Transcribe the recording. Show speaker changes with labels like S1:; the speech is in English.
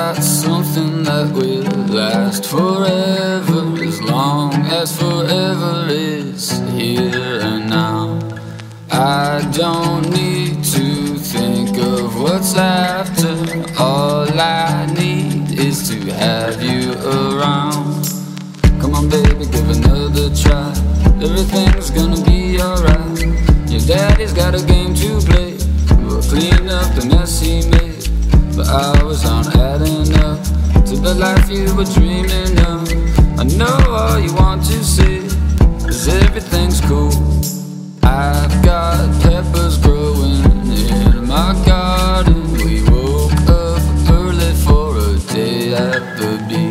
S1: got something that will last forever As long as forever is here and now. I don't need to think of what's after. All I need is to have you around. Come on baby, give another try. Everything's gonna be alright. Your daddy's got a game to play not adding up to the life you were dreaming of. I know all you want to see is everything's cool. I've got peppers growing in my garden. We woke up early for a day at the beach.